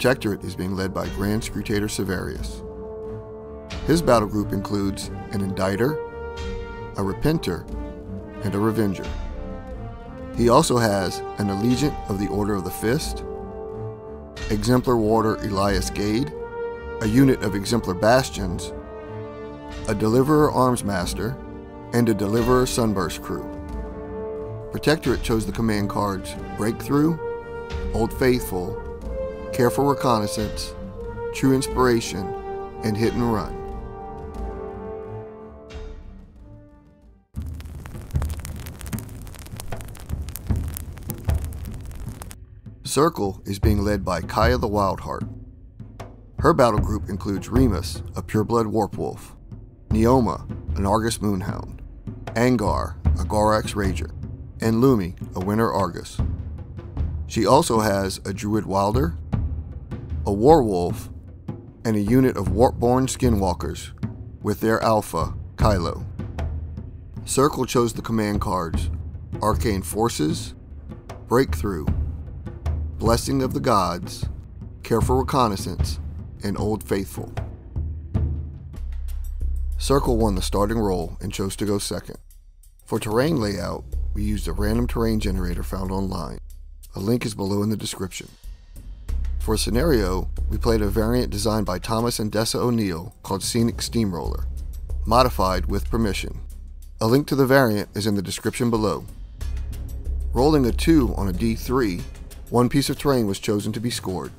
Protectorate is being led by Grand Scrutator Severius. His battle group includes an Indictor, a Repenter, and a Revenger. He also has an Allegiant of the Order of the Fist, Exemplar Warder Elias Gade, a unit of Exemplar Bastions, a Deliverer Armsmaster, and a Deliverer Sunburst crew. Protectorate chose the command cards Breakthrough, Old Faithful, Careful Reconnaissance, True Inspiration, and Hit and Run. Circle is being led by Kaya the Wildheart. Her battle group includes Remus, a pureblood warpwolf, Neoma, an Argus moonhound, Angar, a Gorax rager, and Lumi, a winter Argus. She also has a Druid Wilder, a Warwolf, and a unit of warp-born Skinwalkers with their alpha, Kylo. Circle chose the command cards Arcane Forces, Breakthrough, Blessing of the Gods, Careful Reconnaissance, and Old Faithful. Circle won the starting role and chose to go second. For terrain layout, we used a random terrain generator found online. A link is below in the description. For scenario, we played a variant designed by Thomas and Dessa O'Neill called Scenic Steamroller, modified with permission. A link to the variant is in the description below. Rolling a 2 on a D3, one piece of terrain was chosen to be scored.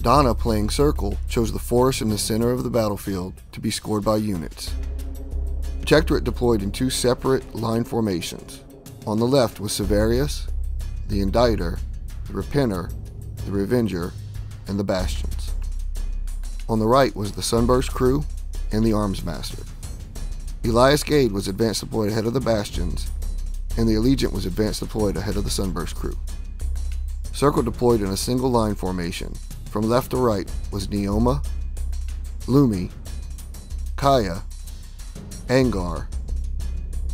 Donna, playing Circle, chose the forest in the center of the battlefield to be scored by units. Protectorate deployed in two separate line formations. On the left was Severius, the Indictor, the Repenter, the Revenger, and the Bastions. On the right was the Sunburst crew and the Armsmaster. Elias Gade was advanced deployed ahead of the Bastions, and the Allegiant was advanced deployed ahead of the Sunburst crew. Circle deployed in a single line formation. From left to right was Neoma, Lumi, Kaya, Angar,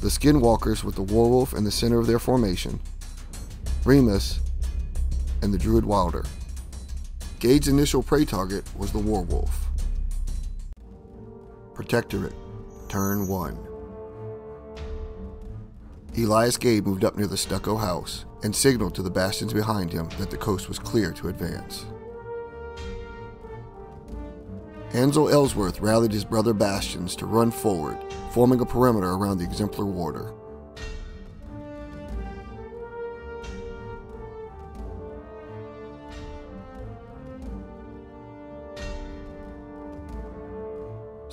the Skinwalkers with the Warwolf in the center of their formation, Remus, and the Druid Wilder. Gade's initial prey target was the Warwolf. Protectorate, turn 1. Elias Gade moved up near the stucco house and signaled to the bastions behind him that the coast was clear to advance. Ansel Ellsworth rallied his brother Bastions to run forward, forming a perimeter around the exemplar warder.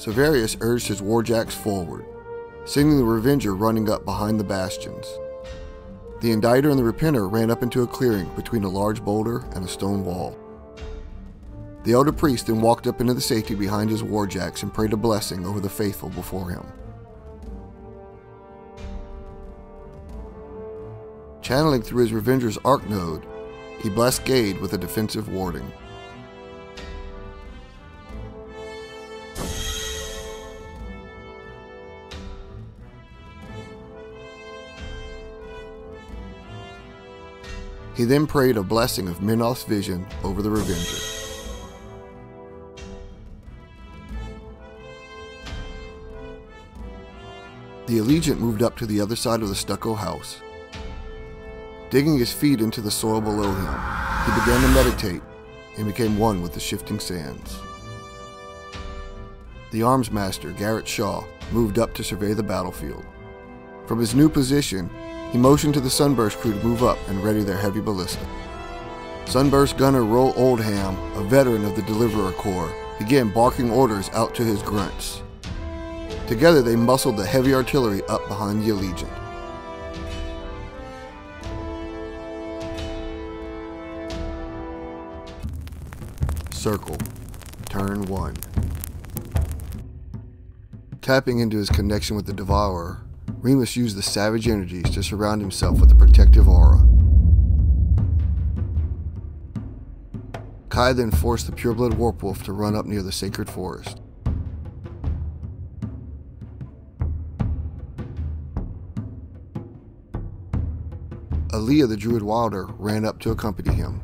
Severius urged his warjacks forward, sending the Revenger running up behind the bastions. The Indictor and the Repenter ran up into a clearing between a large boulder and a stone wall. The elder priest then walked up into the safety behind his warjacks and prayed a blessing over the faithful before him. Channeling through his Revenger's Arc node, he blessed Gade with a defensive warding. He then prayed a blessing of Menoth's vision over the Revenger. The Allegiant moved up to the other side of the stucco house. Digging his feet into the soil below him, he began to meditate and became one with the shifting sands. The Armsmaster, Garrett Shaw, moved up to survey the battlefield. From his new position, he motioned to the Sunburst crew to move up and ready their heavy ballista. Sunburst gunner Roll Oldham, a veteran of the Deliverer Corps, began barking orders out to his grunts. Together they muscled the heavy artillery up behind the Allegiant. Circle. Turn 1. Tapping into his connection with the Devourer, Remus used the savage energies to surround himself with a protective aura. Kai then forced the pureblood warpwolf to run up near the sacred forest. Aaliyah the Druid Wilder ran up to accompany him.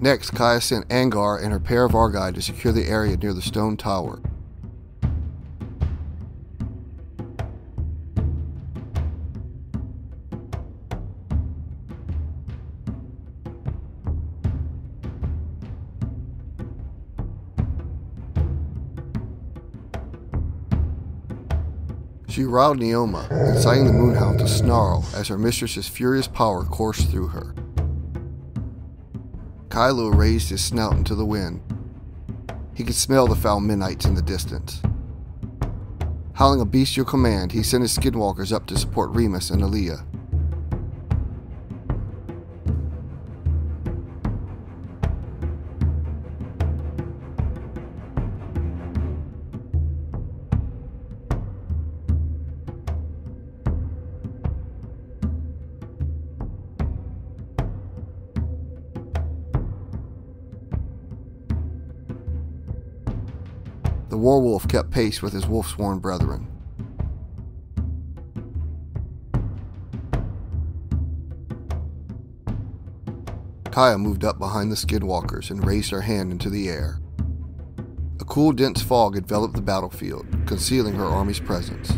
Next, Kaya sent Angar and her pair of Argai to secure the area near the stone tower. She riled Neoma, inciting the Moonhound to snarl as her mistress's furious power coursed through her. Kylo raised his snout into the wind. He could smell the foul Menites in the distance. Howling a bestial command, he sent his skinwalkers up to support Remus and Alia. The werewolf kept pace with his wolf-sworn brethren. Kaya moved up behind the skinwalkers and raised her hand into the air. A cool, dense fog enveloped the battlefield, concealing her army's presence.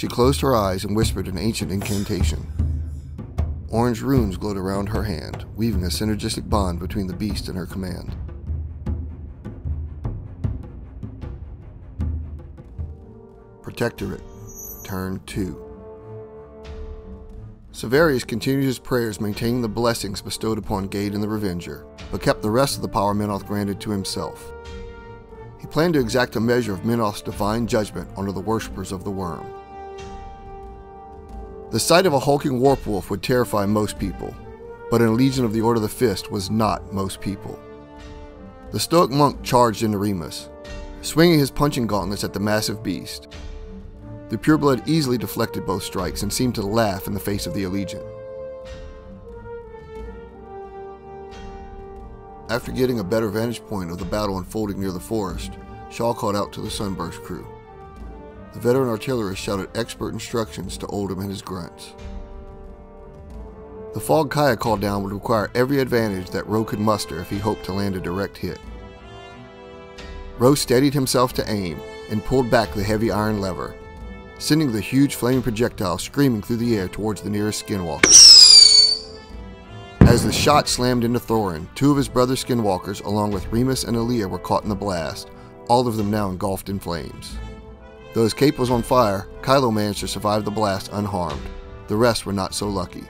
She closed her eyes and whispered an ancient incantation. Orange runes glowed around her hand, weaving a synergistic bond between the beast and her command. Protectorate, turn 2. Severius continued his prayers maintaining the blessings bestowed upon Gade and the Revenger, but kept the rest of the power Menoth granted to himself. He planned to exact a measure of Menoth's divine judgment onto the worshippers of the worm. The sight of a hulking warp wolf would terrify most people, but in a Legion of the Order of the Fist was not most people. The stoic monk charged into Remus, swinging his punching gauntlets at the massive beast. The pureblood easily deflected both strikes and seemed to laugh in the face of the Allegiant. After getting a better vantage point of the battle unfolding near the forest, Shaw called out to the Sunburst crew. The veteran artillerist shouted expert instructions to Oldham and his grunts. The fog Kaya called down would require every advantage that Roe could muster if he hoped to land a direct hit. Roe steadied himself to aim and pulled back the heavy iron lever, sending the huge flaming projectile screaming through the air towards the nearest skinwalker. As the shot slammed into Thorin, two of his brother skinwalkers, along with Remus and Alia, were caught in the blast, all of them now engulfed in flames. Though his cape was on fire, Kylo managed to survive the blast unharmed. The rest were not so lucky.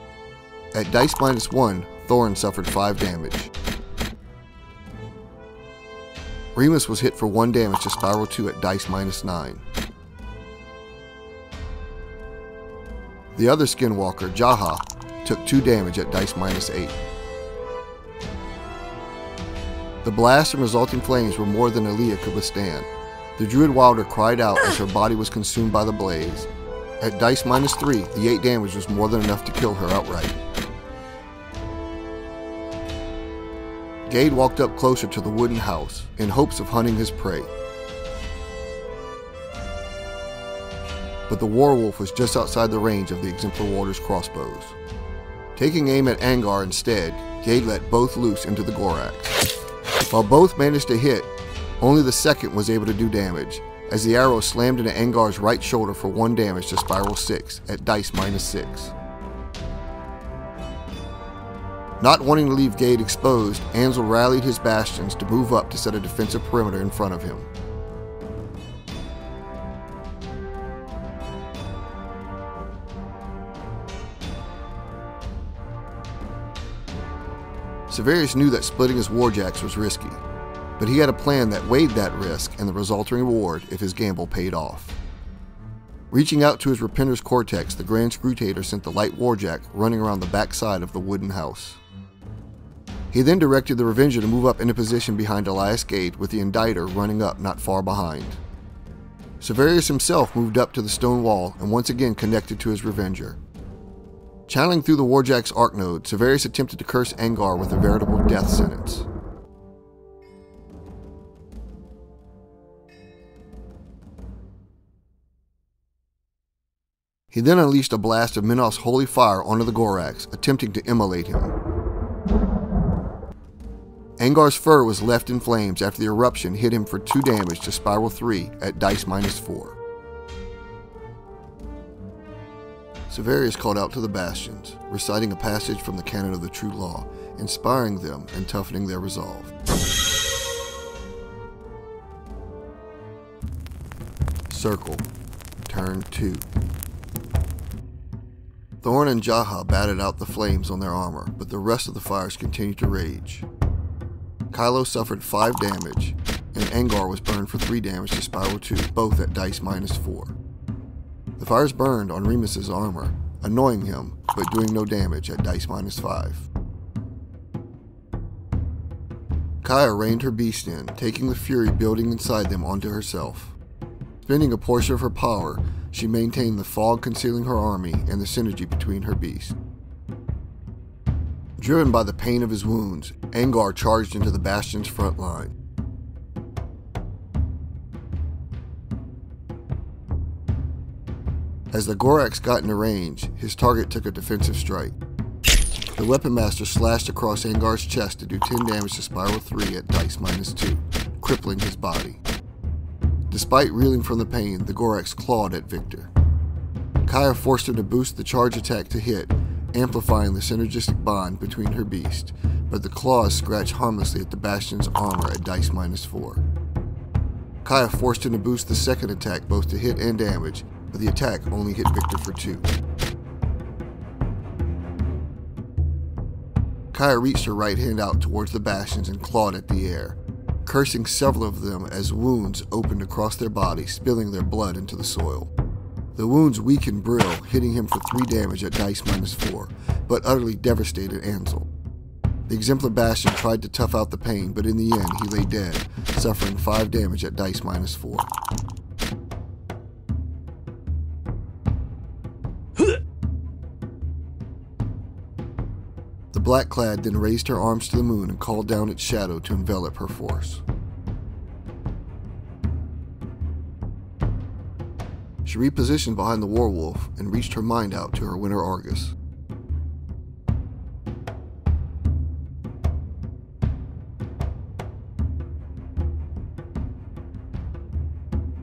At dice minus 1, Thorin suffered 5 damage. Remus was hit for 1 damage to Spiral 2 at dice minus 9. The other Skinwalker, Jaha, took 2 damage at dice minus 8. The blast and resulting flames were more than Alia could withstand, the Druid Wilder cried out as her body was consumed by the blaze. At dice minus 3, the 8 damage was more than enough to kill her outright. Gade walked up closer to the wooden house in hopes of hunting his prey. But the werewolf was just outside the range of the Exemplar Warder's crossbows. Taking aim at Angar instead, Gade let both loose into the Gorax. While both managed to hit, only the second was able to do damage, as the arrow slammed into Angar's right shoulder for 1 damage to Spiral 6 at dice minus 6. Not wanting to leave Gade exposed, Ansel rallied his bastions to move up to set a defensive perimeter in front of him. Severius knew that splitting his warjacks was risky, but he had a plan that weighed that risk and the resulting reward if his gamble paid off. Reaching out to his Repenter's cortex, the Grand Scrutator sent the light warjack running around the backside of the wooden house. He then directed the Revenger to move up into position behind Elias Gade with the Indictor running up not far behind. Severius himself moved up to the stone wall and once again connected to his Revenger. Channeling through the Warjack's arc node, Severius attempted to curse Angar with a veritable death sentence. He then unleashed a blast of Menoth's holy fire onto the Gorax, attempting to immolate him. Angar's fur was left in flames after the eruption hit him for 2 damage to Spiral 3 at dice minus 4. Severius called out to the Bastions, reciting a passage from the canon of the true law, inspiring them and toughening their resolve. Circle. Turn 2. Thorn and Jaha batted out the flames on their armor, but the rest of the fires continued to rage. Kylo suffered 5 damage, and Angar was burned for 3 damage to Spiral 2, both at dice minus 4. The fires burned on Remus's armor, annoying him, but doing no damage at dice minus 5. Kaya reined her beast in, taking the fury building inside them onto herself. Spending a portion of her power, she maintained the fog concealing her army and the synergy between her beasts. Driven by the pain of his wounds, Angar charged into the Bastion's front line. As the Gorax got into range, his target took a defensive strike. The Weapon Master slashed across Angar's chest to do 10 damage to Spiral 3 at dice minus 2, crippling his body. Despite reeling from the pain, the Gorax clawed at Victor. Kaya forced him to boost the charge attack to hit, amplifying the synergistic bond between her beast, but the claws scratched harmlessly at the Bastion's armor at dice minus 4. Kaya forced him to boost the second attack both to hit and damage, but the attack only hit Victor for 2. Kaya reached her right hand out towards the Bastions and clawed at the air, cursing several of them as wounds opened across their bodies, spilling their blood into the soil. The wounds weakened Brill, hitting him for 3 damage at dice minus 4, but utterly devastated Ansel. The exemplar Bastion tried to tough out the pain, but in the end he lay dead, suffering 5 damage at dice minus 4. The Black Clad then raised her arms to the moon and called down its shadow to envelop her force. She repositioned behind the Warwolf and reached her mind out to her Winter Argus.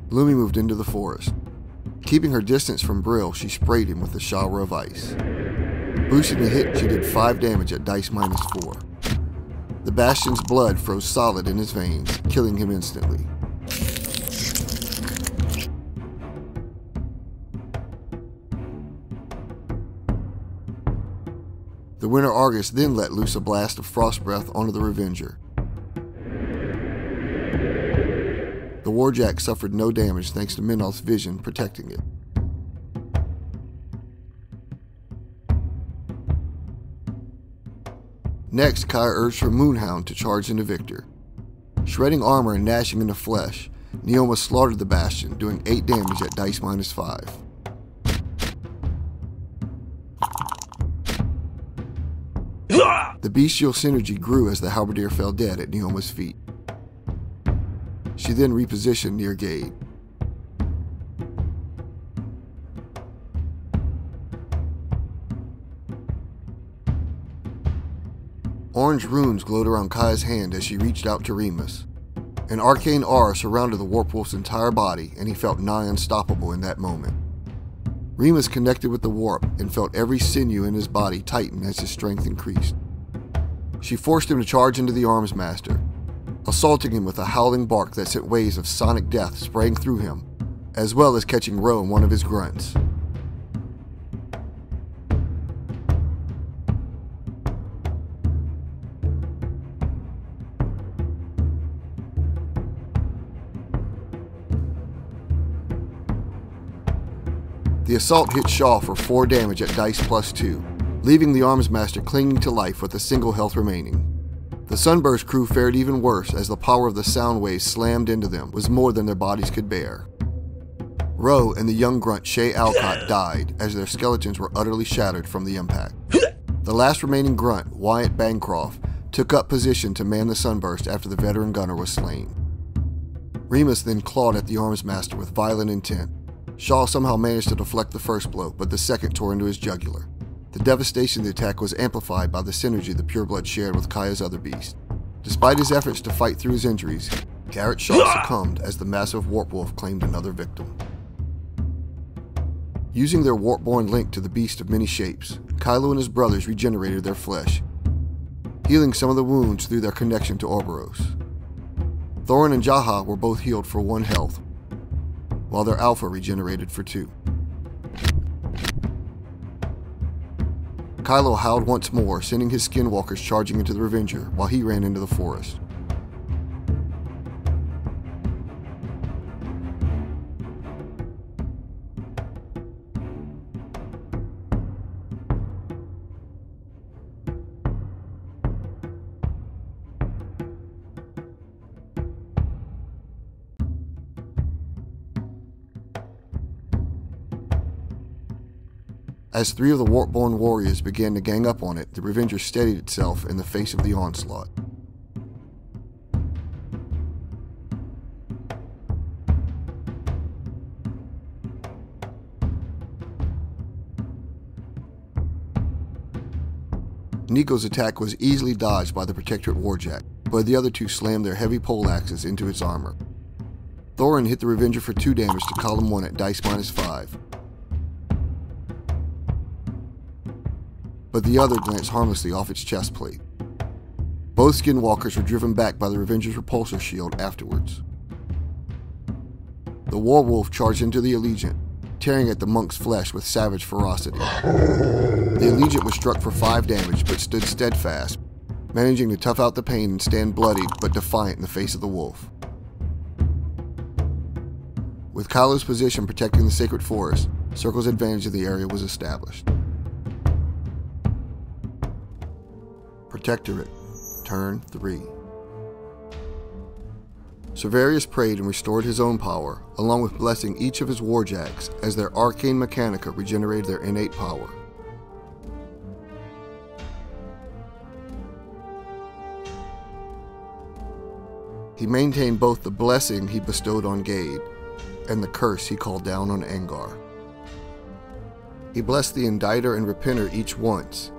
Lumi moved into the forest. Keeping her distance from Brill, she sprayed him with a shower of ice. Boosting the hit, she did 5 damage at dice minus 4. The Bastion's blood froze solid in his veins, killing him instantly. The Winter Argus then let loose a blast of frost breath onto the Revenger. The Warjack suffered no damage thanks to Menoth's vision protecting it. Next, Kai urged her Moonhound to charge into Victor. Shredding armor and gnashing into flesh, Neoma slaughtered the Bastion, doing 8 damage at dice minus 5. The bestial synergy grew as the halberdier fell dead at Neoma's feet. She then repositioned near Gade. Orange runes glowed around Kaya's hand as she reached out to Remus. An arcane aura surrounded the Warpwolf's entire body, and he felt nigh unstoppable in that moment. Remus connected with the warp and felt every sinew in his body tighten as his strength increased. She forced him to charge into the Arms Master, assaulting him with a howling bark that sent waves of sonic death spraying through him, as well as catching Ro in one of his grunts. Assault hit Shaw for 4 damage at dice plus 2, leaving the Arms Master clinging to life with a single health remaining. The Sunburst crew fared even worse as the power of the sound waves slammed into them was more than their bodies could bear. Ro and the young grunt Shay Alcott died as their skeletons were utterly shattered from the impact. The last remaining grunt, Wyatt Bancroft, took up position to man the Sunburst after the veteran gunner was slain. Remus then clawed at the Arms Master with violent intent, Shaw somehow managed to deflect the first blow, but the second tore into his jugular. The devastation of the attack was amplified by the synergy the pureblood shared with Kaya's other beast. Despite his efforts to fight through his injuries, Garrett Shaw succumbed as the massive Warp Wolf claimed another victim. Using their warp-born link to the beast of many shapes, Kylo and his brothers regenerated their flesh, healing some of the wounds through their connection to Orboros. Thorin and Jaha were both healed for one health, while their alpha regenerated for two. Kylo howled once more, sending his skinwalkers charging into the Revenger while he ran into the forest. As three of the Warpborn warriors began to gang up on it, the Revenger steadied itself in the face of the onslaught. Nico's attack was easily dodged by the Protectorate Warjack, but the other two slammed their heavy poleaxes into its armor. Thorin hit the Revenger for 2 damage to column 1 at dice minus 5, but the other glanced harmlessly off its chest plate. Both skinwalkers were driven back by the Revenger's repulsor shield afterwards. The Warwolf charged into the Allegiant, tearing at the monk's flesh with savage ferocity. The Allegiant was struck for 5 damage but stood steadfast, managing to tough out the pain and stand bloodied but defiant in the face of the wolf. With Kylo's position protecting the sacred forest, Circle's advantage of the area was established. Protectorate, turn 3. Severius prayed and restored his own power, along with blessing each of his warjacks as their arcane mechanica regenerated their innate power. He maintained both the blessing he bestowed on Gade and the curse he called down on Angar. He blessed the Indictor and Repenter each once,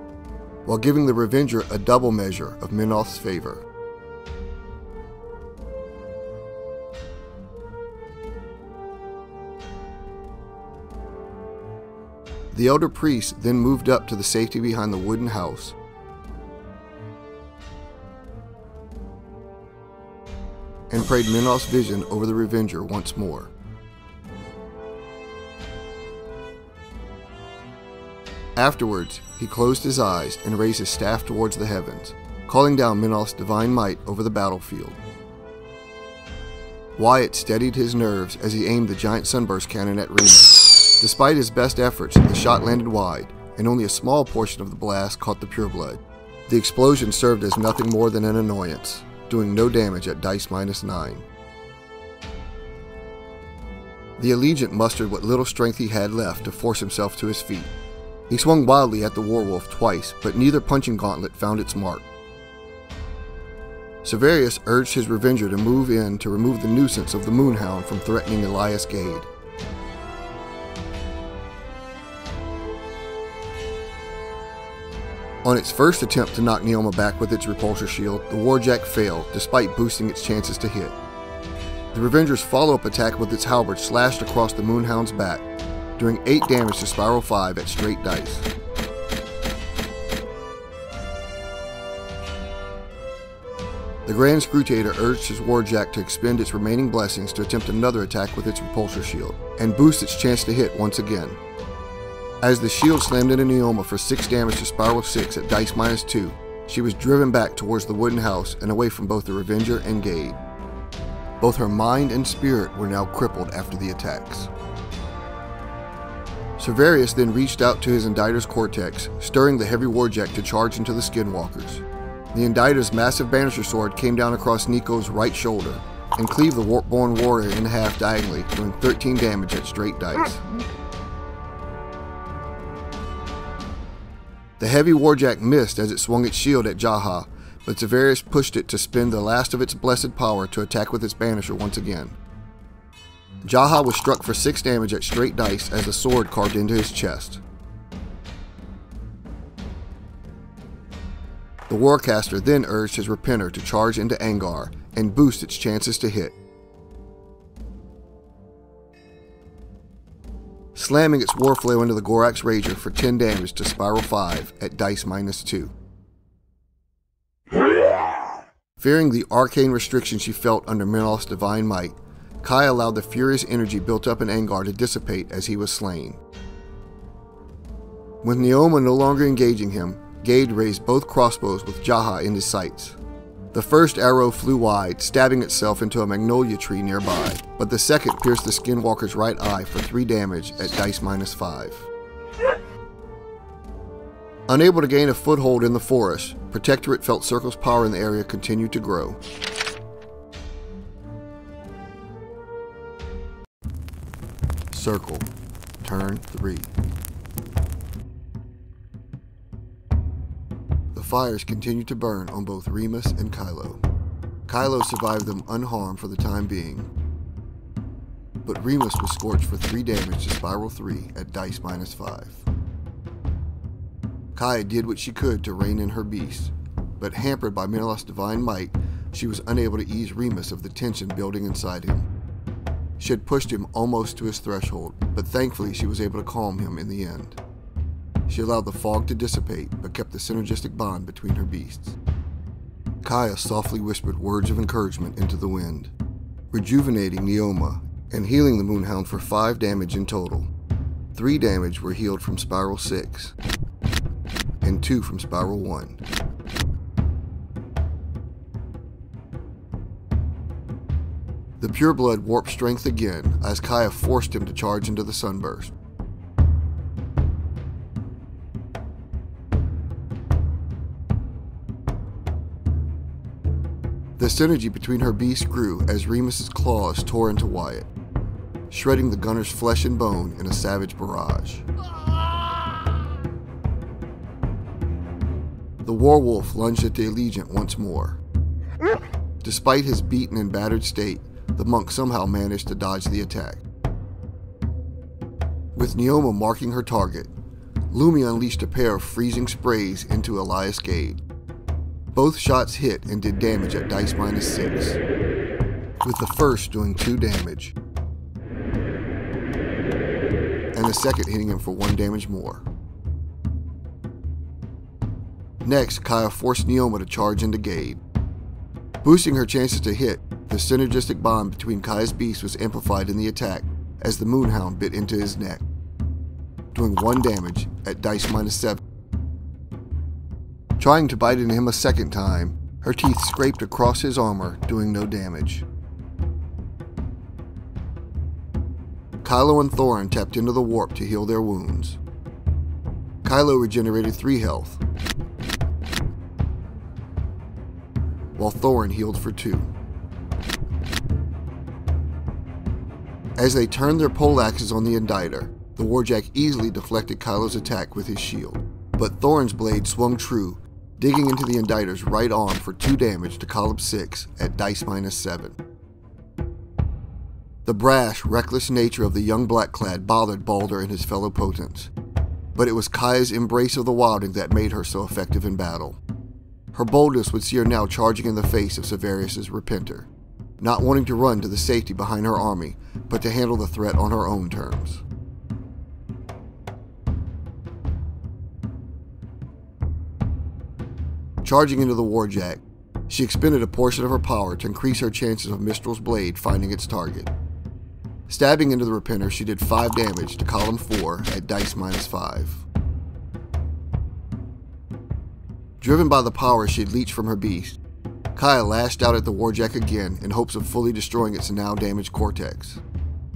while giving the Revenger a double measure of Menoth's favor. The elder priest then moved up to the safety behind the wooden house. And prayed Menoth's vision over the Revenger once more. Afterwards, he closed his eyes and raised his staff towards the heavens, calling down Menoth's divine might over the battlefield. Wyatt steadied his nerves as he aimed the giant sunburst cannon at Rena. Despite his best efforts, the shot landed wide, and only a small portion of the blast caught the pureblood. The explosion served as nothing more than an annoyance, doing no damage at dice minus 9. The Allegiant mustered what little strength he had left to force himself to his feet. He swung wildly at the Warwolf twice, but neither punching gauntlet found its mark. Severius urged his Revenger to move in to remove the nuisance of the Moonhound from threatening Elias Gade. On its first attempt to knock Neoma back with its repulsor shield, the Warjack failed, despite boosting its chances to hit. The Revenger's follow-up attack with its halberd slashed across the Moonhound's back, doing 8 damage to Spiral 5 at straight dice. The Grand Scrutator urged his Warjack to expend its remaining blessings to attempt another attack with its repulsor shield, and boost its chance to hit once again. As the shield slammed into Neoma for 6 damage to Spiral 6 at dice minus 2, she was driven back towards the wooden house and away from both the Revenger and Gade. Both her mind and spirit were now crippled after the attacks. Severius then reached out to his Indictor's cortex, stirring the heavy warjack to charge into the Skinwalkers. The Indictor's massive Banisher sword came down across Nico's right shoulder and cleaved the Warpborn warrior in half diagonally, doing 13 damage at straight dice. The heavy warjack missed as it swung its shield at Jaha, but Severius pushed it to spend the last of its blessed power to attack with its Banisher once again. Jaha was struck for 6 damage at straight dice as a sword carved into his chest. The Warcaster then urged his Repenter to charge into Angar and boost its chances to hit. Slamming its Warflail into the Gorax Rager for 10 damage to Spiral 5 at dice minus 2. Fearing the arcane restriction she felt under Menelau's divine might, Kai allowed the furious energy built up in Angar to dissipate as he was slain. With Neoma no longer engaging him, Gade raised both crossbows with Jaha in his sights. The first arrow flew wide, stabbing itself into a magnolia tree nearby, but the second pierced the skinwalker's right eye for 3 damage at dice minus 5. Unable to gain a foothold in the forest, Protectorate felt Circle's power in the area continue to grow. Circle. Turn 3. The fires continued to burn on both Remus and Kylo. Kylo survived them unharmed for the time being, but Remus was scorched for 3 damage to Spiral 3 at dice minus 5. Kaya did what she could to rein in her beast, but hampered by Menelau's divine might, she was unable to ease Remus of the tension building inside him. She had pushed him almost to his threshold, but thankfully she was able to calm him in the end. She allowed the fog to dissipate, but kept the synergistic bond between her beasts. Kaya softly whispered words of encouragement into the wind, rejuvenating Neoma and healing the Moonhound for 5 damage in total. 3 damage were healed from Spiral 6, and 2 from Spiral 1. The pureblood warped strength again as Kaya forced him to charge into the sunburst. The synergy between her beasts grew as Remus's claws tore into Wyatt, shredding the gunner's flesh and bone in a savage barrage. The werewolf lunged at the Allegiant once more. Despite his beaten and battered state, the monk somehow managed to dodge the attack. With Neoma marking her target, Lumi unleashed a pair of freezing sprays into Elias Gade. Both shots hit and did damage at dice minus 6, with the first doing 2 damage, and the second hitting him for 1 damage more. Next, Kaya forced Neoma to charge into Gade. Boosting her chances to hit, the synergistic bond between Kaya's beast was amplified in the attack as the Moonhound bit into his neck, doing 1 damage at dice minus 7. Trying to bite into him a second time, her teeth scraped across his armor, doing no damage. Kylo and Thorin tapped into the warp to heal their wounds. Kylo regenerated 3 health, while Thorin healed for 2. As they turned their poleaxes on the Indictor, the Warjack easily deflected Kylo's attack with his shield, but Thorin's blade swung true, digging into the Indictor's right arm for 2 damage to column 6 at dice minus 7. The brash, reckless nature of the young Blackclad bothered Baldur and his fellow potents, but it was Kaya's embrace of the wilding that made her so effective in battle. Her boldness would see her now charging in the face of Severius' Repenter, not wanting to run to the safety behind her army, but to handle the threat on her own terms. Charging into the Warjack, she expended a portion of her power to increase her chances of Mistral's blade finding its target. Stabbing into the Repenter, she did 5 damage to column 4 at dice minus 5. Driven by the power she had leached from her beast, Kaya lashed out at the Warjack again in hopes of fully destroying its now damaged cortex.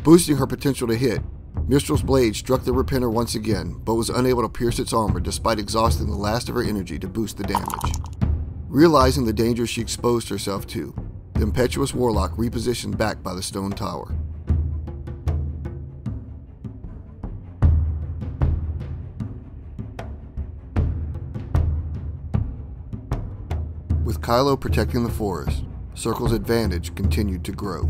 Boosting her potential to hit, Mistral's blade struck the Repenter once again, but was unable to pierce its armor despite exhausting the last of her energy to boost the damage. Realizing the danger she exposed herself to, the impetuous warlock repositioned back by the stone tower. With Kylo protecting the forest, Circle's advantage continued to grow.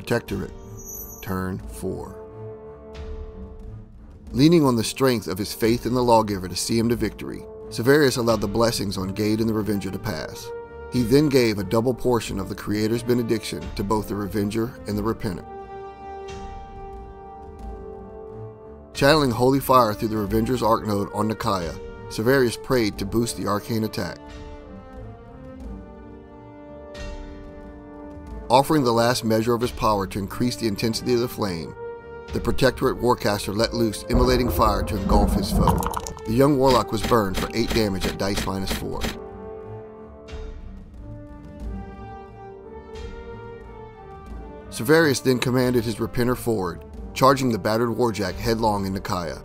Protectorate, turn 4. Leaning on the strength of his faith in the lawgiver to see him to victory, Severius allowed the blessings on Gade and the Revenger to pass. He then gave a double portion of the Creator's benediction to both the Revenger and the Repentant. Channeling holy fire through the Revenger's Arc node on Nakia, Severius prayed to boost the arcane attack. Offering the last measure of his power to increase the intensity of the flame, the Protectorate Warcaster let loose immolating fire to engulf his foe. The young warlock was burned for 8 damage at dice minus 4. Severius then commanded his Repenter forward, charging the battered Warjack headlong into Kaya.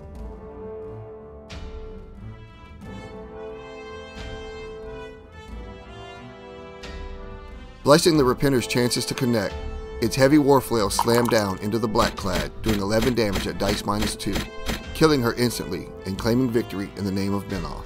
Blessing the Repenter's chances to connect, its heavy warflail slammed down into the Blackclad, doing 11 damage at dice minus 2, killing her instantly and claiming victory in the name of Menoth.